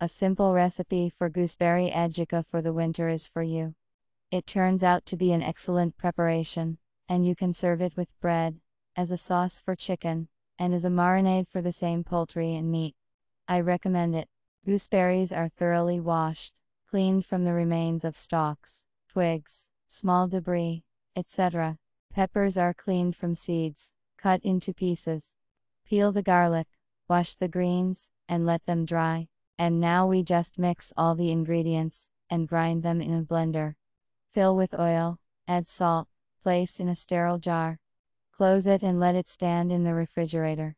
A simple recipe for gooseberry adjika for the winter is for you. It turns out to be an excellent preparation, and you can serve it with bread, as a sauce for chicken, and as a marinade for the same poultry and meat. I recommend it. Gooseberries are thoroughly washed, cleaned from the remains of stalks, twigs, small debris, etc. Peppers are cleaned from seeds, cut into pieces. Peel the garlic, wash the greens, and let them dry. And now we just mix all the ingredients, and grind them in a blender. Fill with oil, add salt, place in a sterile jar. Close it and let it stand in the refrigerator.